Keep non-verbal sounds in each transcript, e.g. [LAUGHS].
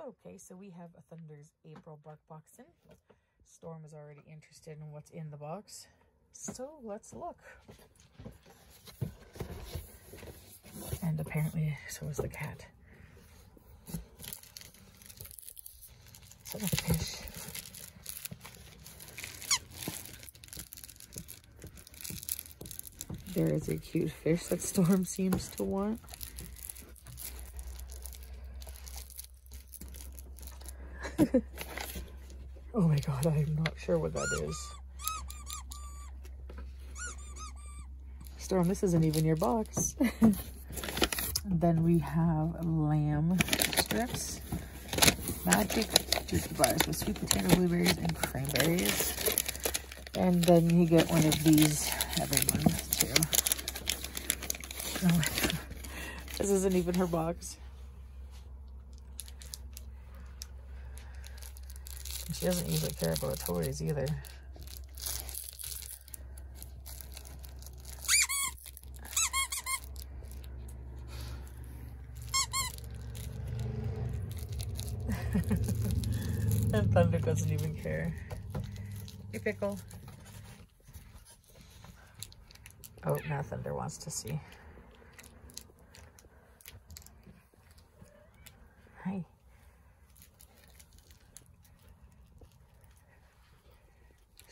Okay, so we have a Thunder's April bark box in. Storm is already interested in what's in the box. So let's look. And apparently so is the cat. That a fish? There is a cute fish that Storm seems to want. Oh my god, I'm not sure what that is. Storm, this isn't even your box. [LAUGHS] then we have lamb strips. Magic juice bars with sweet potato, blueberries, and cranberries. And then you get one of these every month too. Oh my god. This isn't even her box. She doesn't usually care about toys either. [LAUGHS] and Thunder doesn't even care. Hey, Pickle. Oh, now Thunder wants to see. Hi.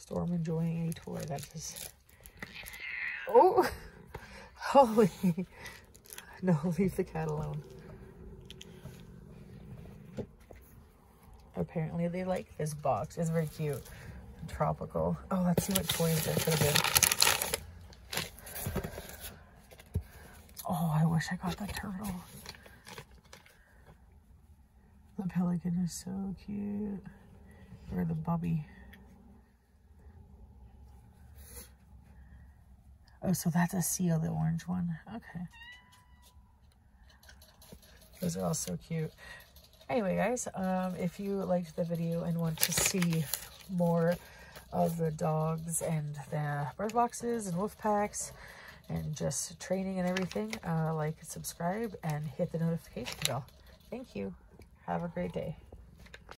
Storm enjoying a toy that is... Oh! [LAUGHS] Holy... No, leave the cat alone. Apparently they like this box. It's very cute. Tropical. Oh, let's see what toys there could have. Oh, I wish I got the turtle. The pelican is so cute. Or the bubby. Oh, so that's a seal, the orange one. Okay. Those are all so cute. Anyway, guys, um, if you liked the video and want to see more of the dogs and the bird boxes and wolf packs and just training and everything, uh, like, subscribe, and hit the notification bell. Thank you. Have a great day.